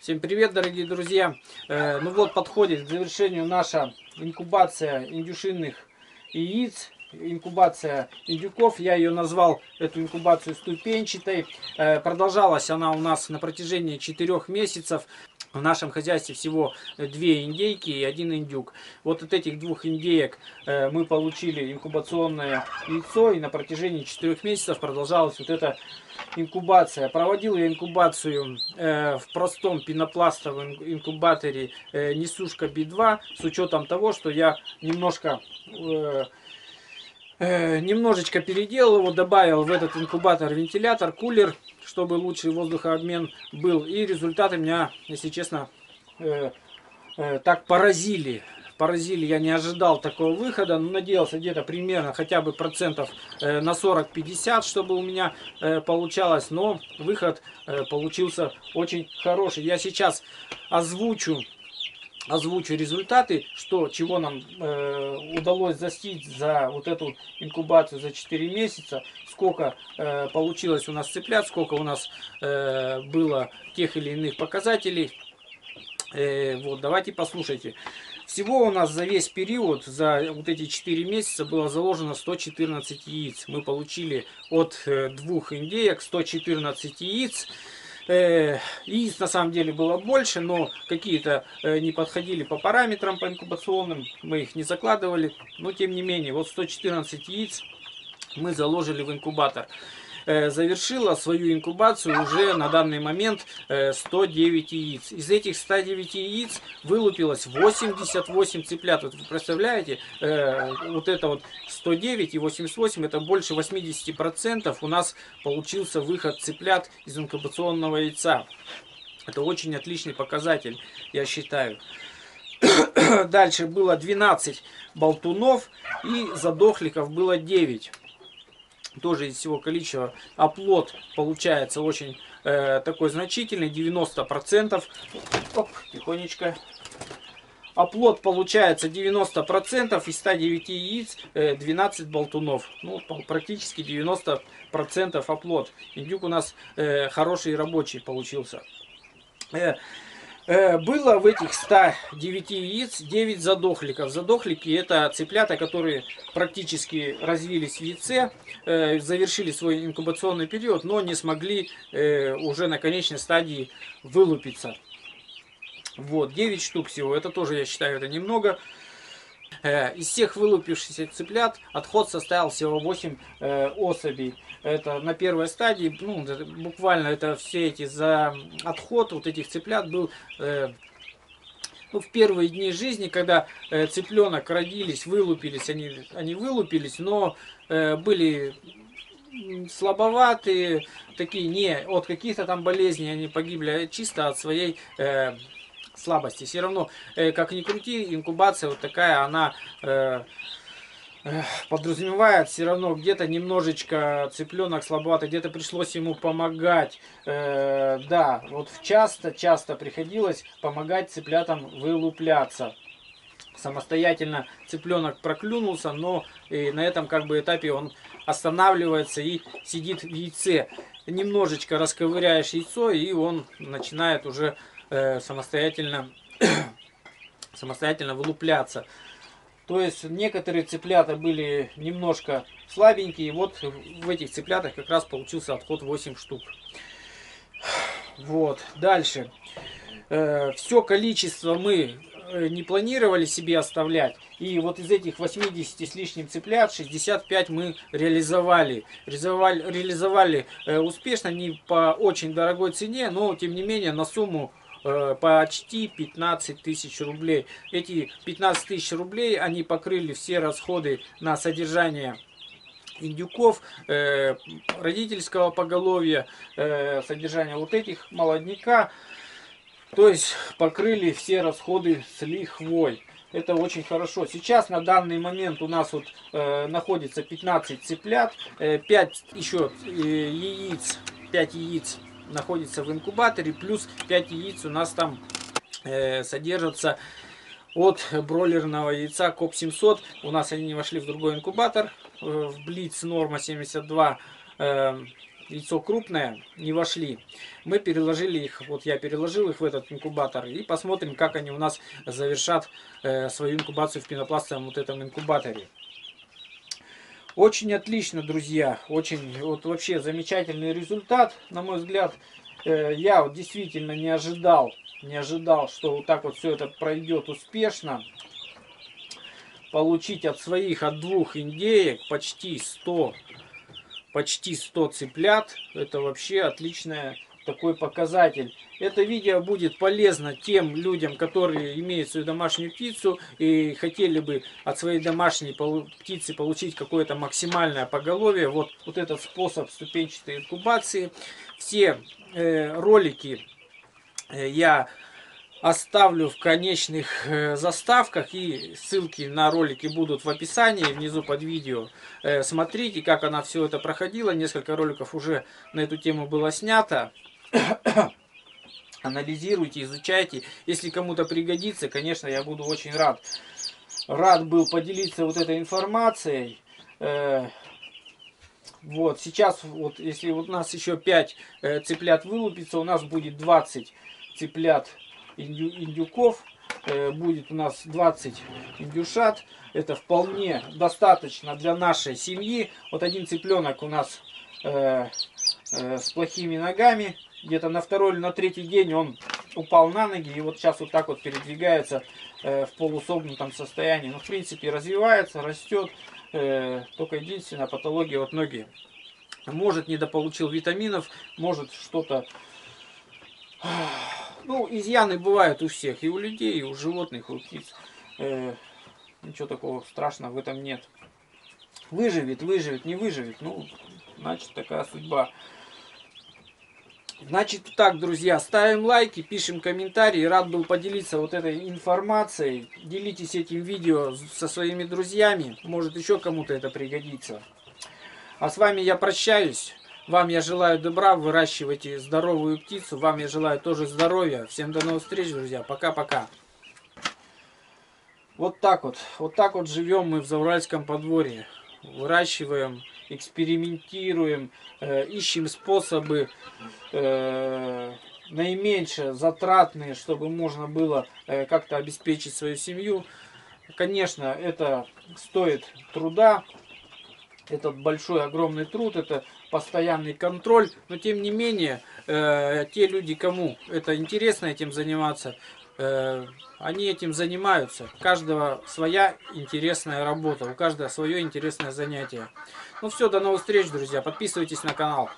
Всем привет, дорогие друзья! Э, ну вот, подходит к завершению наша инкубация индюшинных яиц, инкубация индюков. Я ее назвал, эту инкубацию, ступенчатой. Э, продолжалась она у нас на протяжении 4 месяцев. В нашем хозяйстве всего две индейки и один индюк. Вот от этих двух индеек э, мы получили инкубационное яйцо. И на протяжении 4 месяцев продолжалась вот эта инкубация. Проводил я инкубацию э, в простом пенопластовом инкубаторе э, несушка B2 с учетом того, что я немножко... Э, э, немножечко переделал его, добавил в этот инкубатор вентилятор, кулер, чтобы лучший воздухообмен был. И результаты меня, если честно, э, э, так поразили поразили. Я не ожидал такого выхода, но надеялся где-то примерно хотя бы процентов э, на 40-50, чтобы у меня э, получалось. Но выход э, получился очень хороший. Я сейчас озвучу озвучу результаты, что, чего нам э, удалось достичь за вот эту инкубацию за 4 месяца, сколько э, получилось у нас цыплят, сколько у нас э, было тех или иных показателей. Э, вот, давайте послушайте. Всего у нас за весь период, за вот эти 4 месяца было заложено 114 яиц. Мы получили от э, двух индеек 114 яиц. Э, яиц на самом деле было больше, но какие-то э, не подходили по параметрам по инкубационным. Мы их не закладывали. Но тем не менее, вот 114 яиц мы заложили в инкубатор. Э, завершила свою инкубацию уже на данный момент 109 э, яиц. Из этих 109 яиц вылупилось 88 цыплят. Вот вы представляете, э, вот это вот 109 и 88, это больше 80% у нас получился выход цыплят из инкубационного яйца. Это очень отличный показатель, я считаю. Дальше было 12 болтунов и задохликов было 9 тоже из всего количества оплот получается очень э, такой значительный, 90%. Оп, тихонечко. Оплот получается 90%, из 109 яиц э, 12 болтунов. Ну, практически 90% оплот. Индюк у нас э, хороший рабочий получился. Э, Э, было в этих 109 яиц 9 задохликов. Задохлики это цыплята, которые практически развились в яйце, э, завершили свой инкубационный период, но не смогли э, уже на конечной стадии вылупиться. Вот, 9 штук всего. Это тоже, я считаю, это немного. Э, из всех вылупившихся цыплят отход составил всего 8 э, особей. Это на первой стадии, ну, буквально это все эти за отход вот этих цыплят был э, ну, в первые дни жизни, когда э, цыпленок родились, вылупились, они, они вылупились, но э, были слабоватые, такие не от каких-то там болезней они погибли, а чисто от своей э, слабости. Все равно, э, как ни крути, инкубация вот такая, она э, э, подразумевает все равно где-то немножечко цыпленок слабоватый, где-то пришлось ему помогать. Э, да, вот часто, часто приходилось помогать цыплятам вылупляться. Самостоятельно цыпленок проклюнулся, но и на этом как бы этапе он останавливается и сидит в яйце. Немножечко расковыряешь яйцо, и он начинает уже э, самостоятельно, самостоятельно вылупляться. То есть некоторые цыплята были немножко слабенькие. Вот в этих цыплятах как раз получился отход 8 штук. Вот. Дальше. Э, все количество мы э, не планировали себе оставлять. И вот из этих 80 с лишним цыплят 65 мы реализовали. Реализовали, реализовали успешно, не по очень дорогой цене, но тем не менее на сумму почти 15 тысяч рублей. Эти 15 тысяч рублей, они покрыли все расходы на содержание индюков, э, родительского поголовья, э, содержание вот этих молодняка. То есть покрыли все расходы с лихвой. Это очень хорошо. Сейчас на данный момент у нас вот э, находится 15 цыплят, э, 5 еще э, яиц, 5 яиц находится в инкубаторе, плюс 5 яиц у нас там э, содержатся от бройлерного яйца КОП 700. У нас они не вошли в другой инкубатор, э, в Блиц норма 72. Э, яйцо крупное, не вошли. Мы переложили их, вот я переложил их в этот инкубатор и посмотрим, как они у нас завершат э, свою инкубацию в пенопластовом вот этом инкубаторе. Очень отлично, друзья, очень, вот вообще замечательный результат, на мой взгляд. Э, я вот действительно не ожидал, не ожидал, что вот так вот все это пройдет успешно получить от своих, от двух индеек почти 100, почти 100 цыплят. Это вообще отличная такой показатель. Это видео будет полезно тем людям, которые имеют свою домашнюю птицу и хотели бы от своей домашней птицы получить какое-то максимальное поголовье. Вот, вот этот способ ступенчатой инкубации. Все э, ролики э, я оставлю в конечных э, заставках и ссылки на ролики будут в описании внизу под видео. Э, смотрите, как она все это проходила. Несколько роликов уже на эту тему было снято. Анализируйте, изучайте. Если кому-то пригодится, конечно, я буду очень рад. Рад был поделиться вот этой информацией. Э, вот, сейчас, вот, если у нас еще 5 цыплят вылупится, у нас будет 20 цыплят индюков. Э, будет у нас 20 индюшат. Это вполне достаточно для нашей семьи. Вот один цыпленок у нас э, э, с плохими ногами. Где-то на второй или на третий день он упал на ноги. И вот сейчас вот так вот передвигается э, в полусогнутом состоянии. Ну, в принципе развивается, растет. Э, только единственная патология вот ноги. Может недополучил витаминов, может что-то ну, изъяны бывают у всех, и у людей, и у животных, и у птиц. Э, ничего такого страшного в этом нет. Выживет, выживет, не выживет, ну, значит, такая судьба. Значит так, друзья, ставим лайки, пишем комментарии. Рад был поделиться вот этой информацией. Делитесь этим видео со своими друзьями. Может еще кому-то это пригодится. А с вами я прощаюсь. Вам я желаю добра, выращивайте здоровую птицу. Вам я желаю тоже здоровья. Всем до новых встреч, друзья. Пока-пока. Вот так вот. Вот так вот живем мы в Зауральском подворье. Выращиваем, экспериментируем, э, ищем способы э, наименьше затратные, чтобы можно было э, как-то обеспечить свою семью. Конечно, это стоит труда, этот большой огромный труд, это постоянный контроль, но тем не менее, э, те люди, кому это интересно этим заниматься, э, они этим занимаются. У каждого своя интересная работа, у каждого свое интересное занятие. Ну все, до новых встреч, друзья. Подписывайтесь на канал.